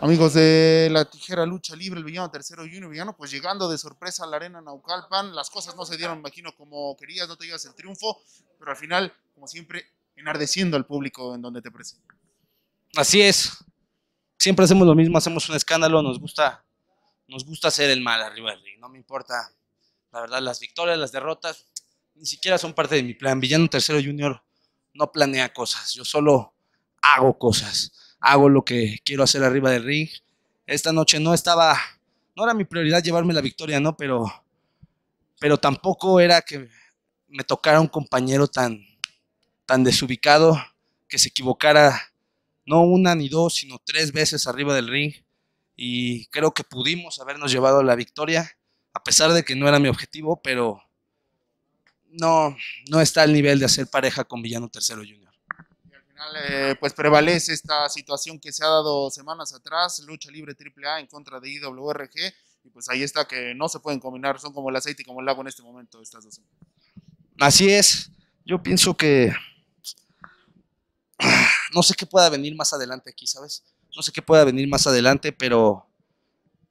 Amigos de la tijera lucha libre, el villano tercero Junior Villano, pues llegando de sorpresa a la arena Naucalpan, las cosas no se dieron, imagino, como querías, no te llevas el triunfo, pero al final, como siempre, enardeciendo al público en donde te presenta. Así es, siempre hacemos lo mismo, hacemos un escándalo, nos gusta, nos gusta hacer el mal arriba del ring, no me importa, la verdad, las victorias, las derrotas, ni siquiera son parte de mi plan. Villano Tercero Junior no planea cosas, yo solo hago cosas hago lo que quiero hacer arriba del ring. Esta noche no estaba, no era mi prioridad llevarme la victoria, ¿no? Pero, pero tampoco era que me tocara un compañero tan, tan desubicado que se equivocara no una ni dos, sino tres veces arriba del ring. Y creo que pudimos habernos llevado la victoria, a pesar de que no era mi objetivo, pero no, no está al nivel de hacer pareja con Villano Tercero Eh, pues prevalece esta situación que se ha dado semanas atrás, lucha libre AAA en contra de IWRG, y pues ahí está que no se pueden combinar, son como el aceite y como el agua en este momento estas dos. Así es, yo pienso que no sé qué pueda venir más adelante aquí, ¿sabes? No sé qué pueda venir más adelante, pero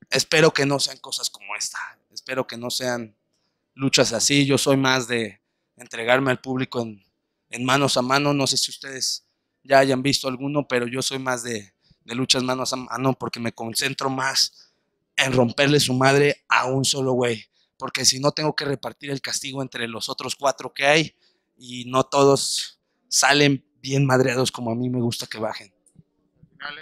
espero que no sean cosas como esta, espero que no sean luchas así, yo soy más de entregarme al público en, en manos a mano, no sé si ustedes ya hayan visto alguno, pero yo soy más de, luchas manos a mano porque me concentro más en romperle su madre a un solo güey. Porque si no, tengo que repartir el castigo entre los otros cuatro que hay y no todos salen bien madreados como a mí me gusta que bajen.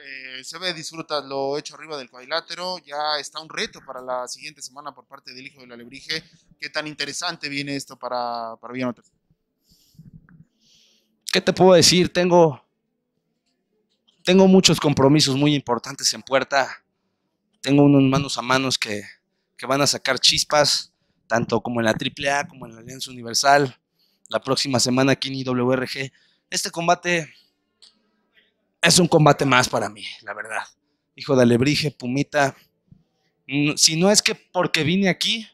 Eh, se ve, disfrutas lo hecho arriba del cuadrilátero. Ya está un reto para la siguiente semana por parte del hijo de la Lebrige. ¿Qué tan interesante viene esto para, para Villano ¿Qué te puedo decir? Tengo tengo muchos compromisos muy importantes en puerta. Tengo unos manos a manos que, van a sacar chispas, tanto como en la AAA como en la Alianza Universal. La próxima semana aquí en IWRG. Este combate es un combate más para mí, la verdad. Hijo de Alebrije, Pumita. Mm, si no es que porque vine aquí,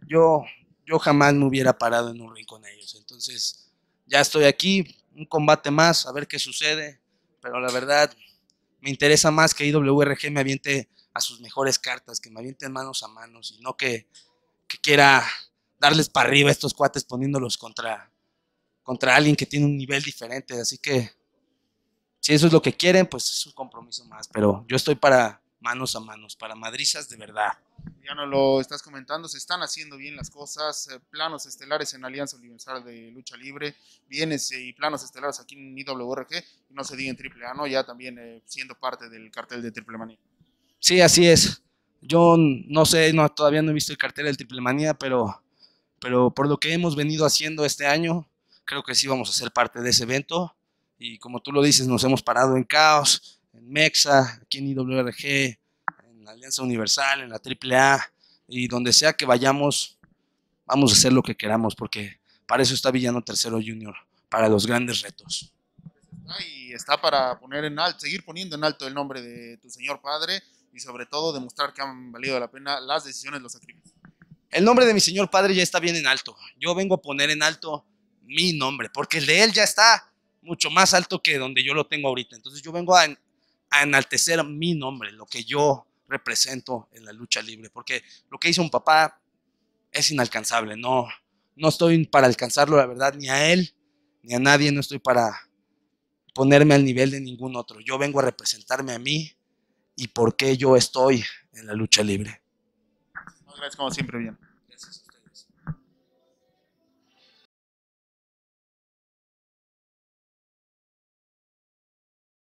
yo, yo jamás me hubiera parado en un ring con ellos. Entonces, ya estoy aquí, un combate más, a ver qué sucede pero la verdad me interesa más que IWRG me aviente a sus mejores cartas, que me avienten manos a manos y no que, quiera darles para arriba estos cuates poniéndolos contra, contra alguien que tiene un nivel diferente. Así que si eso es lo que quieren, pues es un compromiso más. Pero yo estoy para manos a manos, para madrizas de verdad ya no lo estás comentando, se están haciendo bien las cosas, eh, planos estelares en Alianza Universal de Lucha Libre, bienes y planos estelares aquí en IWRG, no se diga en AAA, ¿no? Ya también eh, siendo parte del cartel de Triple Manía. Sí, así es. Yo no sé, no, todavía no he visto el cartel del Triple Manía, pero, pero por lo que hemos venido haciendo este año, creo que sí vamos a ser parte de ese evento. Y como tú lo dices, nos hemos parado en Caos, en Mexa, aquí en IWRG, la Alianza Universal, en la AAA y donde sea que vayamos, vamos a hacer lo que queramos porque para eso está Villano Tercero Junior, para los grandes retos. Y está para poner en alto, seguir poniendo en alto el nombre de tu señor padre y sobre todo demostrar que han valido la pena las decisiones, los sacrificios. El nombre de mi señor padre ya está bien en alto. Yo vengo a poner en alto mi nombre, porque el de él ya está mucho más alto que donde yo lo tengo ahorita. Entonces yo vengo a, a enaltecer mi nombre, lo que yo represento en la lucha libre, porque lo que hizo un papá es inalcanzable, no, no estoy para alcanzarlo, la verdad, ni a él, ni a nadie, no estoy para ponerme al nivel de ningún otro. Yo vengo a representarme a mí y por qué yo estoy en la lucha libre. Gracias como siempre, bien.